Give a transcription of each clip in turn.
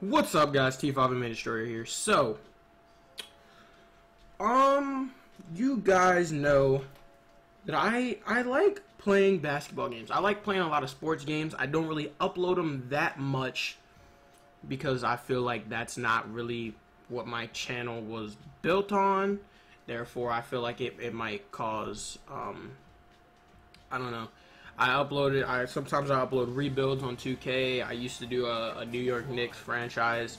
What's up, guys? T5 Administrator here. So, um, you guys know that I I like playing basketball games. I like playing a lot of sports games. I don't really upload them that much because I feel like that's not really what my channel was built on. Therefore, I feel like it, it might cause, um, I don't know. I uploaded, I sometimes I upload rebuilds on 2K. I used to do a, a New York Knicks franchise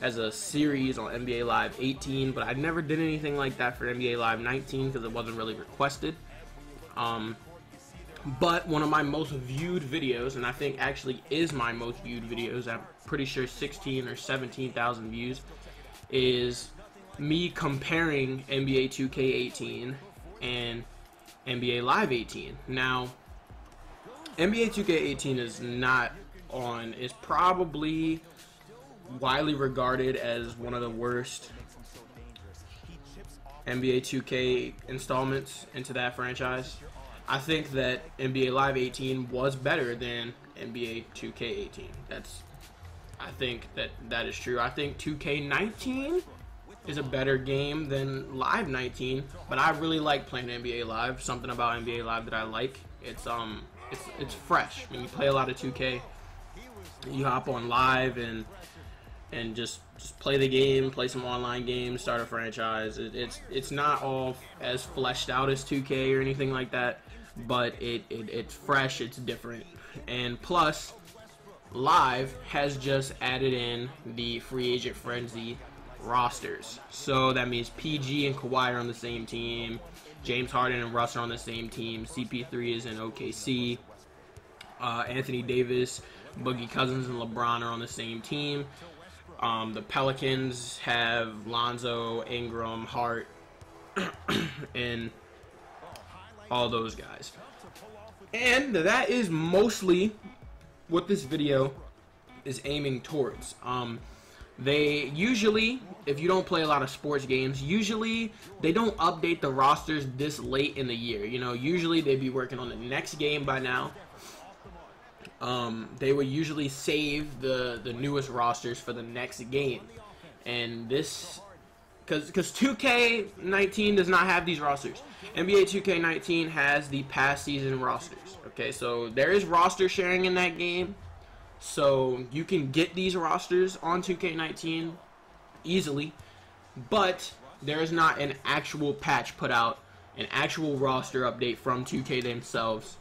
as a series on NBA Live 18, but I never did anything like that for NBA Live 19 because it wasn't really requested. Um, but one of my most viewed videos, and I think actually is my most viewed videos, I'm pretty sure 16 or 17,000 views, is me comparing NBA 2K18 and NBA Live 18. Now, NBA 2K18 is not on, is probably widely regarded as one of the worst NBA 2K installments into that franchise. I think that NBA Live 18 was better than NBA 2K18. That's I think that that is true. I think 2K19 is a better game than Live 19, but I really like playing NBA Live. Something about NBA Live that I like. It's um it's it's fresh. When you play a lot of 2K, you hop on live and and just just play the game, play some online games, start a franchise. It, it's it's not all as fleshed out as 2K or anything like that, but it, it it's fresh, it's different, and plus, Live has just added in the free agent frenzy rosters. So that means PG and Kawhi are on the same team. James Harden and Russ are on the same team. CP3 is in OKC. Uh, Anthony Davis, Boogie Cousins, and LeBron are on the same team. Um, the Pelicans have Lonzo, Ingram, Hart, and all those guys. And that is mostly what this video is aiming towards. Um, they usually, if you don't play a lot of sports games, usually they don't update the rosters this late in the year. You know, usually they'd be working on the next game by now. Um, they would usually save the the newest rosters for the next game, and this because because 2K19 does not have these rosters. NBA 2K19 has the past season rosters. Okay, so there is roster sharing in that game. So you can get these rosters on 2K19 easily, but there is not an actual patch put out, an actual roster update from 2K themselves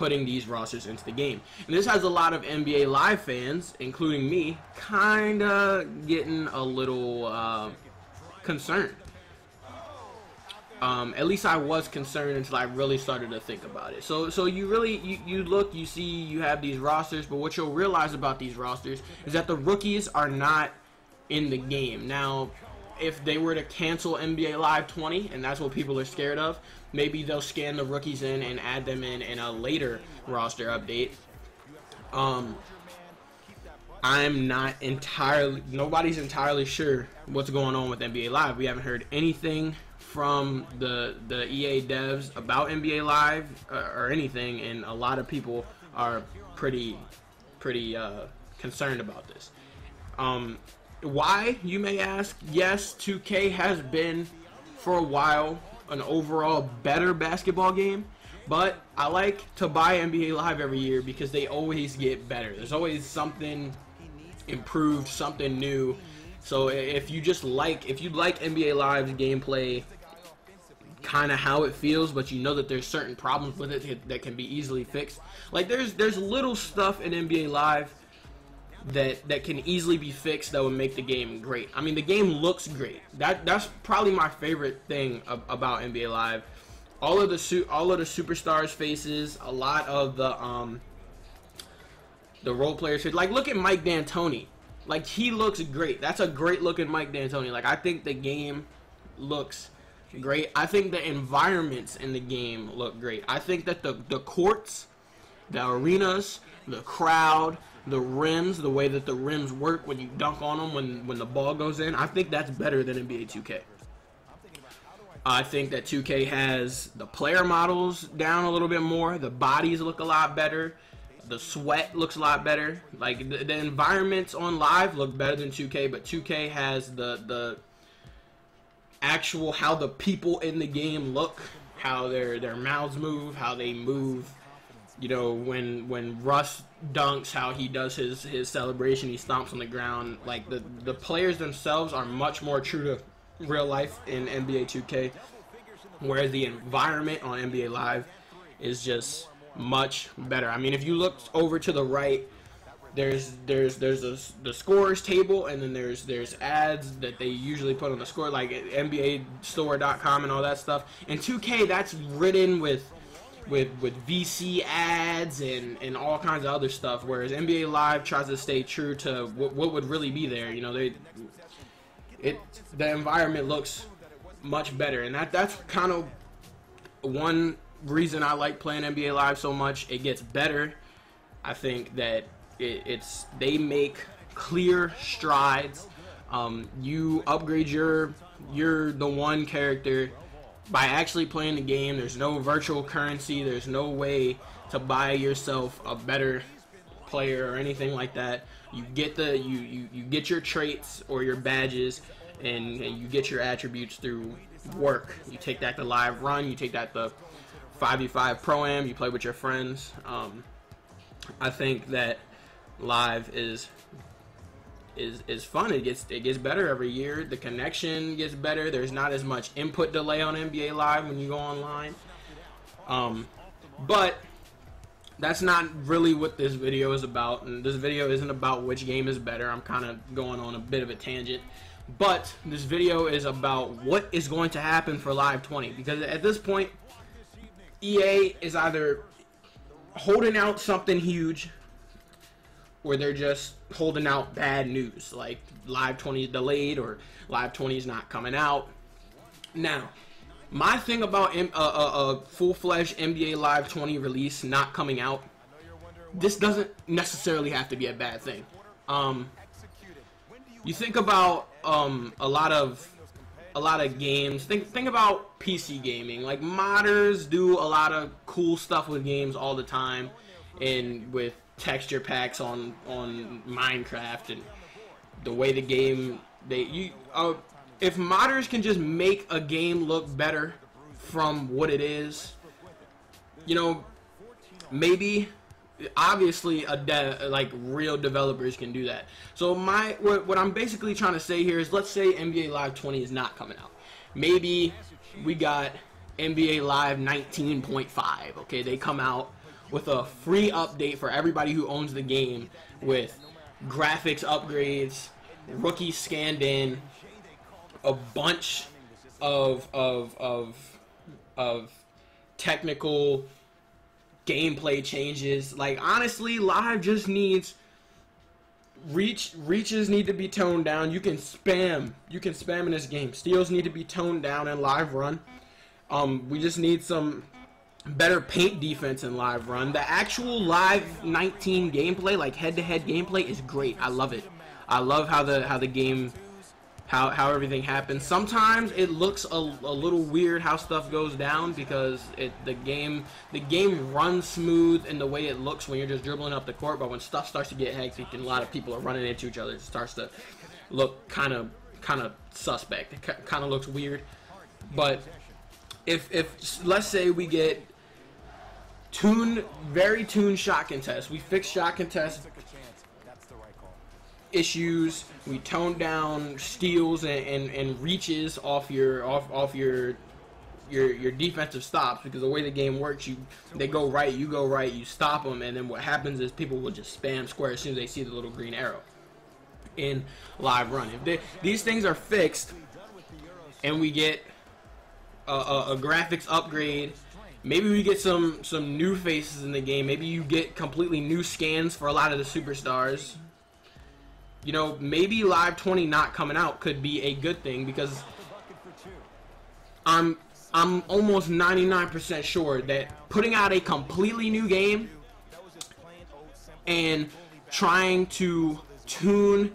putting these rosters into the game. And this has a lot of NBA Live fans, including me, kind of getting a little uh, concerned. Um, at least I was concerned until I really started to think about it. So, so you really you, you look, you see, you have these rosters, but what you'll realize about these rosters is that the rookies are not in the game. Now, if they were to cancel NBA Live 20, and that's what people are scared of, maybe they'll scan the rookies in and add them in in a later roster update. Um, I'm not entirely, nobody's entirely sure what's going on with NBA Live. We haven't heard anything from the the EA devs about NBA Live uh, or anything, and a lot of people are pretty pretty uh, concerned about this. Um, why you may ask? Yes, 2K has been for a while an overall better basketball game, but I like to buy NBA Live every year because they always get better. There's always something improved, something new. So if you just like, if you like NBA Live's gameplay kind of how it feels, but you know that there's certain problems with it that can be easily fixed. Like there's there's little stuff in NBA Live that that can easily be fixed that would make the game great. I mean, the game looks great. That that's probably my favorite thing of, about NBA Live. All of the suit, all of the superstars' faces, a lot of the um the role players. Like look at Mike D'Antoni. Like he looks great. That's a great looking Mike D'Antoni. Like I think the game looks great. I think the environments in the game look great. I think that the the courts, the arenas, the crowd, the rims, the way that the rims work when you dunk on them when when the ball goes in, I think that's better than NBA 2K. I think that 2K has the player models down a little bit more. The bodies look a lot better. the sweat looks a lot better. Like the, the environments on live look better than 2K, but 2K has the the actual how the people in the game look, how their their mouths move, how they move. You know, when when Russ dunks, how he does his his celebration, he stomps on the ground. Like the the players themselves are much more true to real life in NBA 2K, whereas the environment on NBA Live is just much better. I mean, if you look over to the right, there's there's there's a, the scores table, and then there's there's ads that they usually put on the score, like NBA Store.com and all that stuff. In 2K, that's written with with with VC ads and and all kinds of other stuff. Whereas NBA Live tries to stay true to what, what would really be there. You know, they it the environment looks much better, and that that's kind of one reason I like playing NBA Live so much. It gets better. I think that it, it's they make clear strides. Um, you upgrade your you're the one character by actually playing the game. There's no virtual currency. There's no way to buy yourself a better player or anything like that. You get the you you, you get your traits or your badges and, and you get your attributes through work. You take that to live run. You take that to 5v5 pro am. You play with your friends. Um, I think that live is is is fun. It gets it gets better every year. The connection gets better. There's not as much input delay on NBA Live when you go online. Um, but that's not really what this video is about. And this video isn't about which game is better. I'm kind of going on a bit of a tangent. But this video is about what is going to happen for Live 20 because at this point, EA is either holding out something huge or they're just holding out bad news like live 20 is delayed or live 20 is not coming out now my thing about a, a, a full-fledged nba live 20 release not coming out this doesn't necessarily have to be a bad thing um, you think about um, a lot of a lot of games. Think think about PC gaming. Like modders do a lot of cool stuff with games all the time, and with texture packs on on Minecraft and the way the game they you uh, if modders can just make a game look better from what it is, you know, maybe obviously a de- like real developers can do that. So my what, what I'm basically trying to say here is let's say NBA Live 20 is not coming out. Maybe we got NBA Live 19.5. Okay, they come out with a free update for everybody who owns the game with graphics upgrades, rookies scanned in, a bunch of of of of technical gameplay changes. Like honestly, live just needs reach reaches need to be toned down. You can spam. You can spam in this game. Steals need to be toned down in live run. Um, we just need some better paint defense in live run. The actual live 19 gameplay, like head-to-head -head gameplay, is great. I love it. I love how the how the game how, how everything happens. Sometimes it looks a, a little weird how stuff goes down because it the game the game runs smooth in the way it looks when you're just dribbling up the court, but when stuff starts to get hectic and a lot of people are running into each other, it starts to look kind of kind of suspect. It kind of looks weird. But if if let's say we get tuned very tuned shot contest, we fixed shot contest issues. We tone down steals and, and, and reaches off your off off your your your defensive stops because the way the game works, you they go right, you go right, you stop them, and then what happens is people will just spam square as soon as they see the little green arrow in live run. If they, these things are fixed, and we get a, a, a graphics upgrade. Maybe we get some some new faces in the game. Maybe you get completely new scans for a lot of the superstars you know, maybe Live 20 not coming out could be a good thing because I'm I'm almost 99% sure that putting out a completely new game and trying to tune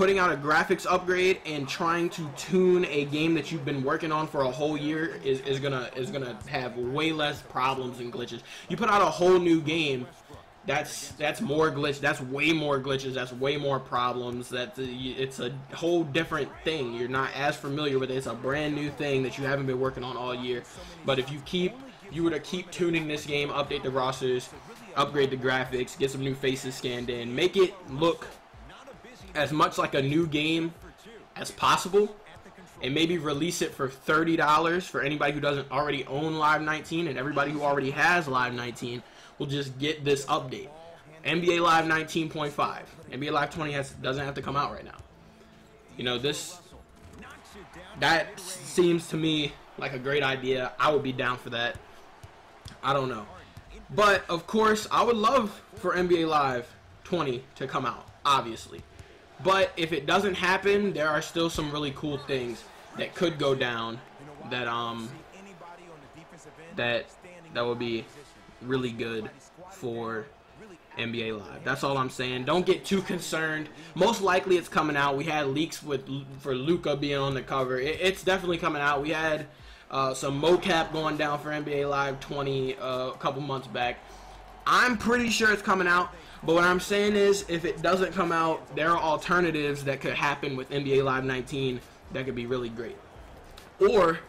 putting out a graphics upgrade and trying to tune a game that you've been working on for a whole year is, is gonna is gonna have way less problems and glitches. You put out a whole new game that's that's more glitch. That's way more glitches. That's way more problems. That it's a whole different thing. You're not as familiar with it. It's a brand new thing that you haven't been working on all year. But if you keep, you were to keep tuning this game, update the rosters, upgrade the graphics, get some new faces scanned in, make it look as much like a new game as possible and maybe release it for $30 for anybody who doesn't already own Live 19 and everybody who already has Live 19 will just get this update. NBA Live 19.5. NBA Live 20 has, doesn't have to come out right now. You know, this that seems to me like a great idea. I would be down for that. I don't know. But of course, I would love for NBA Live 20 to come out, obviously. But if it doesn't happen, there are still some really cool things that could go down that um that that would be really good for NBA Live. That's all I'm saying. Don't get too concerned. Most likely it's coming out. We had leaks with for Luka being on the cover. It, it's definitely coming out. We had uh, some mocap going down for NBA Live 20 uh, a couple months back. I'm pretty sure it's coming out. But what I'm saying is, if it doesn't come out, there are alternatives that could happen with NBA Live 19 that could be really great. Or,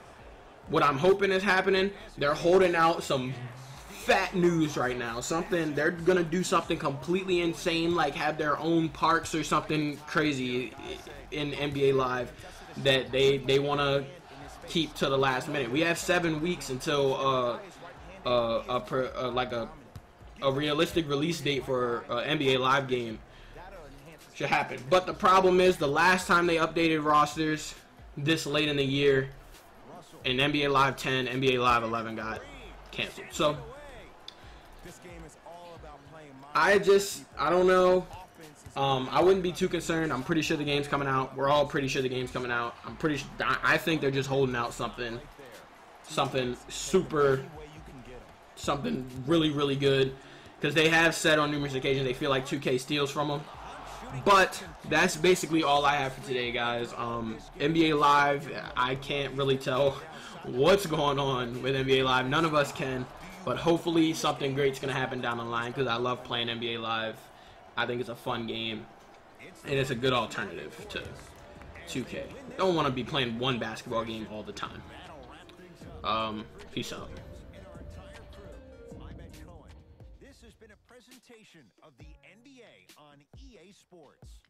what I'm hoping is happening, they're holding out some fat news right now. Something, they're to do something completely insane, like have their own parks or something crazy in NBA Live that they, they want to keep to the last minute. We have seven weeks until uh, uh, a, uh, like a a realistic release date for an NBA Live game should happen. But the problem is the last time they updated rosters this late in the year in NBA Live 10, NBA Live 11 got canceled. So I just I don't know. Um, I wouldn't be too concerned. I'm pretty sure the game's coming out. We're all pretty sure the game's coming out. I'm pretty. I think they're just holding out something, something super, something really really good because they have said on numerous occasions they feel like 2K steals from them. But that's basically all I have for today, guys. Um, NBA Live, I can't really tell what's going on with NBA Live. None of us can. But hopefully something great's going to happen down the line because I love playing NBA Live. I think it's a fun game. And it's a good alternative to 2K. Don't want to be playing one basketball game all the time. Um, peace out. Sports.